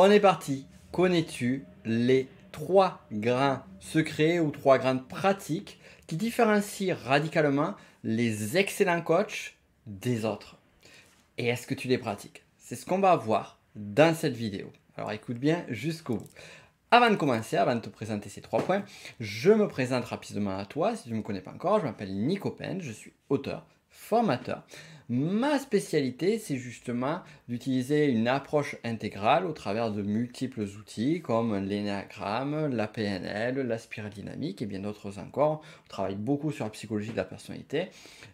On est parti. Connais-tu les trois grains secrets ou trois grains pratiques qui différencient radicalement les excellents coachs des autres? Et est-ce que tu les pratiques? C'est ce qu'on va voir dans cette vidéo. Alors écoute bien jusqu'au bout. Avant de commencer, avant de te présenter ces trois points, je me présente rapidement à toi. Si tu ne me connais pas encore, je m'appelle Nico Pen, je suis auteur, formateur. Ma spécialité, c'est justement d'utiliser une approche intégrale au travers de multiples outils comme l'énéagramme, la PNL, la spirale dynamique et bien d'autres encore. On travaille beaucoup sur la psychologie de la personnalité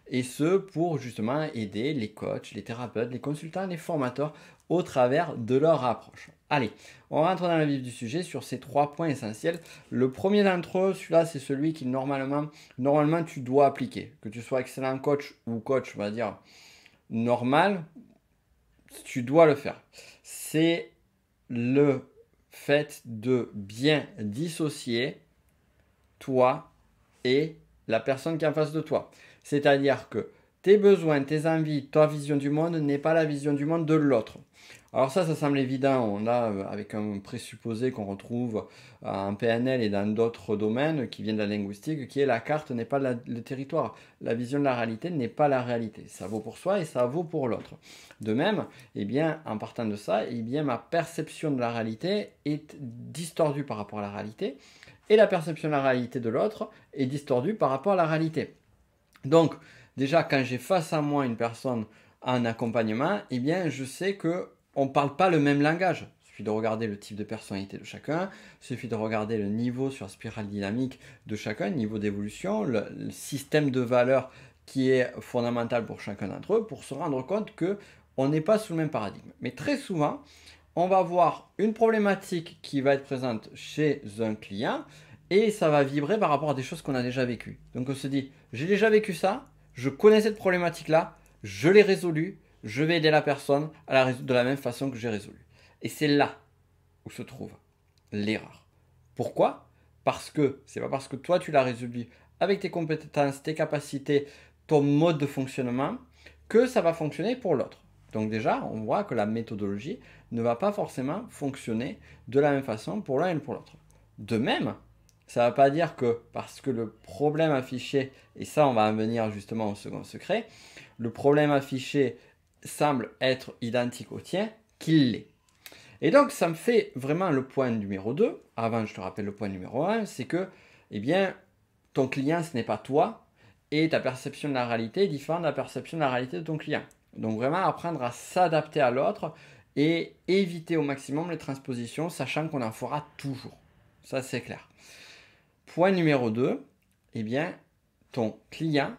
et ce pour justement aider les coachs, les thérapeutes, les consultants, les formateurs au travers de leur approche. Allez, on rentre dans le vif du sujet sur ces trois points essentiels. Le premier d'entre eux, celui-là, c'est celui qui normalement, normalement tu dois appliquer. Que tu sois excellent coach ou coach, on va dire, normal, tu dois le faire. C'est le fait de bien dissocier toi et la personne qui est en face de toi. C'est-à-dire que tes besoins, tes envies, ta vision du monde n'est pas la vision du monde de l'autre. Alors ça, ça semble évident. On a euh, avec un présupposé qu'on retrouve euh, en PNL et dans d'autres domaines qui viennent de la linguistique, qui est la carte n'est pas le territoire. La vision de la réalité n'est pas la réalité. Ça vaut pour soi et ça vaut pour l'autre. De même, eh bien, en partant de ça, eh bien, ma perception de la réalité est distordue par rapport à la réalité et la perception de la réalité de l'autre est distordue par rapport à la réalité. Donc, déjà, quand j'ai face à moi une personne en accompagnement, eh bien, je sais que on ne parle pas le même langage. Il suffit de regarder le type de personnalité de chacun, il suffit de regarder le niveau sur spirale dynamique de chacun, le niveau d'évolution, le, système de valeurs qui est fondamental pour chacun d'entre eux, pour se rendre compte que on n'est pas sous le même paradigme. Mais très souvent, on va voir une problématique qui va être présente chez un client et ça va vibrer par rapport à des choses qu'on a déjà vécues. Donc on se dit, j'ai déjà vécu ça, je connais cette problématique-là, je l'ai résolue, je vais aider la personne de la même façon que j'ai résolu. Et c'est là où se trouve l'erreur. Pourquoi? Parce que c'est pas parce que toi tu l'as résolu avec tes compétences, tes capacités, ton mode de fonctionnement que ça va fonctionner pour l'autre. Donc déjà, on voit que la méthodologie ne va pas forcément fonctionner de la même façon pour l'un et pour l'autre. De même, ça ne va pas dire que parce que le problème affiché, et ça on va en venir justement au second secret, le problème affiché semble être identique au tien, qu'il l'est. Et donc, ça me fait vraiment le point numéro 2. Avant, je te rappelle le point numéro 1, c'est que, eh bien, ton client, ce n'est pas toi, et ta perception de la réalité est différente de la perception de la réalité de ton client. Donc, vraiment apprendre à s'adapter à l'autre et éviter au maximum les transpositions, sachant qu'on en fera toujours. Ça, c'est clair. Point numéro 2, eh bien, ton client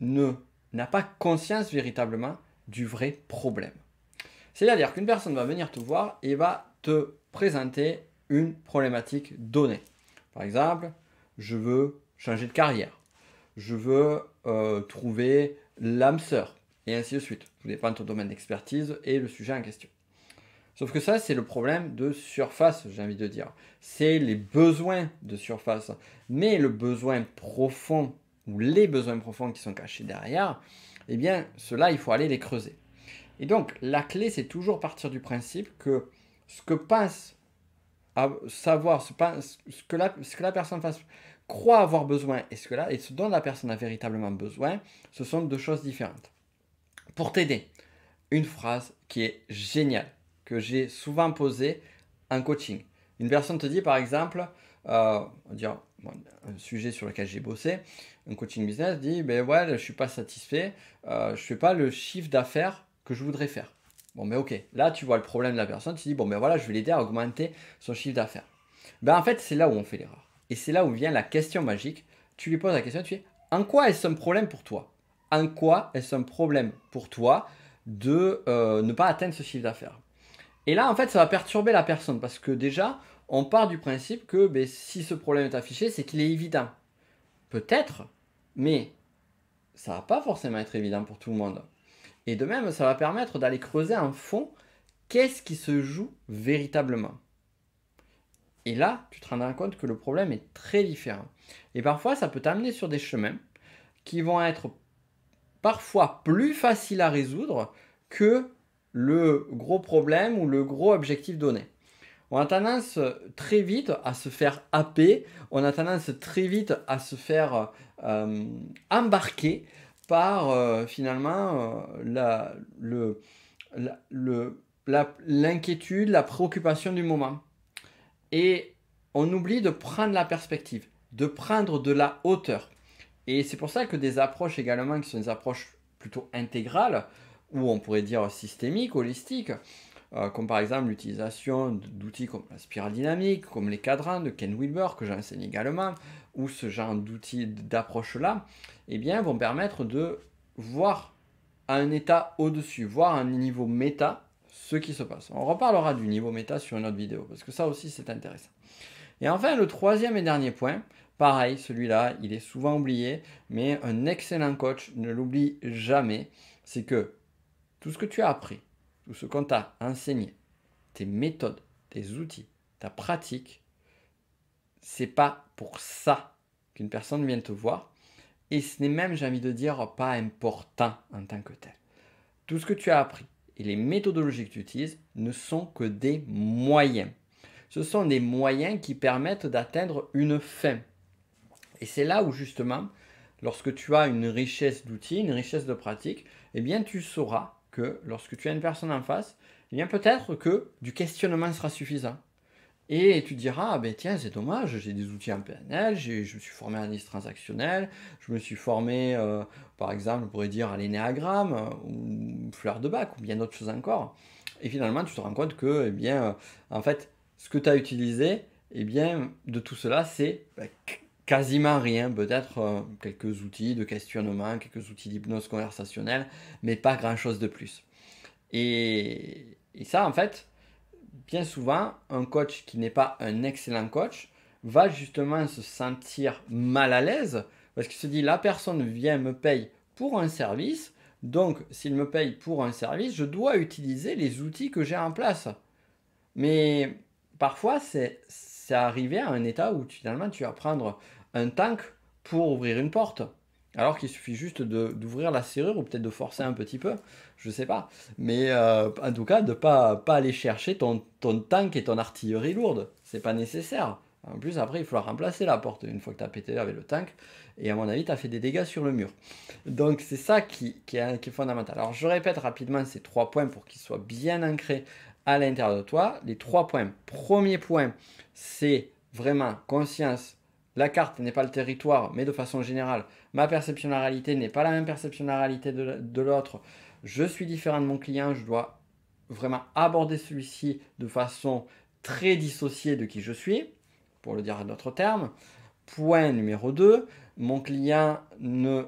ne n'a pas conscience véritablement du vrai problème. C'est-à-dire qu'une personne va venir te voir et va te présenter une problématique donnée. Par exemple, je veux changer de carrière, je veux euh, trouver l'âme sœur, et ainsi de suite. Tout dépend de ton domaine d'expertise et le sujet en question. Sauf que ça, c'est le problème de surface, j'ai envie de dire. C'est les besoins de surface. Mais le besoin profond, ou les besoins profonds qui sont cachés derrière, eh bien, cela, il faut aller les creuser. Et donc, la clé, c'est toujours partir du principe que ce que pense savoir, ce, que la, ce que la personne croit avoir besoin et ce dont la personne a véritablement besoin, ce sont deux choses différentes. Pour t'aider, une phrase qui est géniale, que j'ai souvent posée en coaching. Une personne te dit par exemple, euh, dire, un sujet sur lequel j'ai bossé, un coaching business dit ben ouais, je suis pas satisfait, euh, je fais pas le chiffre d'affaires que je voudrais faire. Bon, mais ok, là tu vois le problème de la personne, tu dis bon, ben voilà, je vais l'aider à augmenter son chiffre d'affaires. Ben en fait, c'est là où on fait l'erreur. Et c'est là où vient la question magique. Tu lui poses la question, tu dis en quoi est-ce un problème pour toi? En quoi est-ce un problème pour toi de euh, ne pas atteindre ce chiffre d'affaires? Et là, en fait, ça va perturber la personne parce que déjà, on part du principe que ben, si ce problème est affiché, c'est qu'il est évident. Peut-être, mais ça va pas forcément être évident pour tout le monde. Et de même, ça va permettre d'aller creuser en fond qu'est-ce qui se joue véritablement? Et là, tu te rendras compte que le problème est très différent. Et parfois, ça peut t'amener sur des chemins qui vont être parfois plus faciles à résoudre que le gros problème ou le gros objectif donné. on a tendance très vite à se faire happer, on a tendance très vite à se faire euh, embarquer par euh, finalement la, le, l'inquiétude, la préoccupation du moment. Et on oublie de prendre la perspective, de prendre de la hauteur. Et c'est pour ça que des approches également qui sont des approches plutôt intégrales, ou on pourrait dire systémiques, holistiques, euh, comme par exemple l'utilisation d'outils comme la spirale dynamique, comme les cadrans de Ken Wilber, que j'enseigne également, ou ce genre d'outils d'approche-là, eh bien, vont permettre de voir à un état au-dessus, voir à un niveau méta ce qui se passe. On reparlera du niveau méta sur une autre vidéo, parce que ça aussi c'est intéressant. Et enfin, le troisième et dernier point, pareil, celui-là, il est souvent oublié, mais un excellent coach ne l'oublie jamais, c'est que tout ce que tu as appris, tout ce qu'on t'a enseigné, tes méthodes, tes outils, ta pratique, c'est pas pour ça qu'une personne vient te voir. Et ce n'est même, j'ai envie de dire, pas important en tant que tel. Tout ce que tu as appris et les méthodologies que tu utilises ne sont que des moyens ce sont des moyens qui permettent d'atteindre une fin. Et c'est là où justement, lorsque tu as une richesse d'outils, une richesse de pratiques, eh bien tu sauras que lorsque tu as une personne en face, eh bien peut-être que du questionnement sera suffisant. Et tu diras, ah ben tiens, c'est dommage, j'ai des outils en PNL, je me suis formé en analyse transactionnelle, je me suis formé, euh, par exemple, on pourrait dire à l'énéagramme, euh, ou fleur de bac, ou bien d'autres choses encore. Et finalement, tu te rends compte que, eh bien, euh, en fait, ce que tu as utilisé, eh bien, de tout cela, c'est bah, quasiment rien. Peut-être euh, quelques outils de questionnement, quelques outils d'hypnose conversationnelle, mais pas grand-chose de plus. Et, ça, en fait, bien souvent, un coach qui n'est pas un excellent coach va justement se sentir mal à l'aise parce qu'il se dit la personne vient me paye pour un service, donc s'il me paye pour un service, je dois utiliser les outils que j'ai en place. Mais parfois, c'est arrivé à un état où finalement tu vas prendre un tank pour ouvrir une porte. Alors qu'il suffit juste d'ouvrir la serrure ou peut-être de forcer un petit peu, je ne sais pas. Mais euh, en tout cas, de pas, pas aller chercher ton, ton tank et ton artillerie lourde. C'est pas nécessaire. En plus, après, il faudra remplacer la porte une fois que tu as pété avec le tank. Et à mon avis, tu as fait des dégâts sur le mur. Donc, c'est ça qui, qui, est, fondamental. Alors, je répète rapidement ces trois points pour qu'ils soient bien ancrés à l'intérieur de toi. Les trois points. Premier point, c'est vraiment conscience. La carte n'est pas le territoire, mais de façon générale, ma perception de la réalité n'est pas la même perception de la réalité de, l'autre. Je suis différent de mon client, je dois vraiment aborder celui-ci de façon très dissociée de qui je suis, pour le dire en d'autres termes. Point numéro 2, mon client ne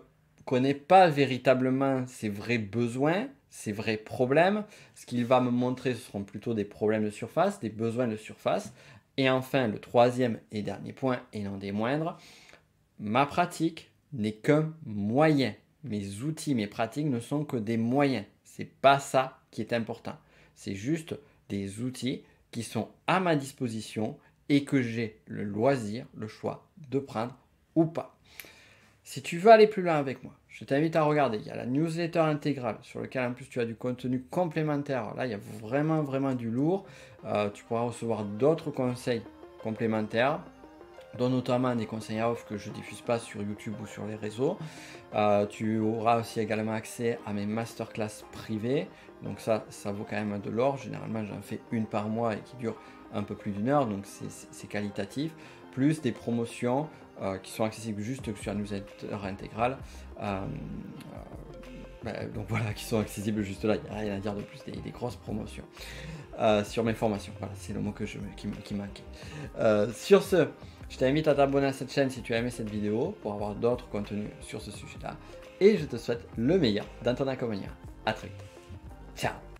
connaît pas véritablement ses vrais besoins, ses vrais problèmes. Ce qu'il va me montrer, ce seront plutôt des problèmes de surface, des besoins de surface. Et enfin, le troisième et dernier point, et non des moindres, ma pratique n'est qu'un moyen. Mes outils, mes pratiques ne sont que des moyens. C'est pas ça qui est important. C'est juste des outils qui sont à ma disposition et que j'ai le loisir, le choix de prendre ou pas. Si tu veux aller plus loin avec moi, je t'invite à regarder. Il y a la newsletter intégrale sur laquelle en plus tu as du contenu complémentaire. Là, il y a vraiment, vraiment du lourd. Euh, tu pourras recevoir d'autres conseils complémentaires, dont notamment des conseils à off que je ne diffuse pas sur YouTube ou sur les réseaux. Euh, tu auras aussi également accès à mes masterclass privées. Donc ça, ça vaut quand même de l'or. Généralement, j'en fais une par mois et qui dure un peu plus d'une heure, donc c'est qualitatif. Plus des promotions euh, qui sont accessibles juste sur la newsletter intégrale. Euh, euh, ben, donc voilà, qui sont accessibles juste là, il n'y a rien à dire de plus, des, grosses promotions sur mes formations. Voilà, c'est le mot que je, qui, qui manquait. sur ce, je t'invite à t'abonner à cette chaîne si tu as aimé cette vidéo pour avoir d'autres contenus sur ce sujet-là. Et je te souhaite le meilleur dans ton inconvénient. A très vite. Ciao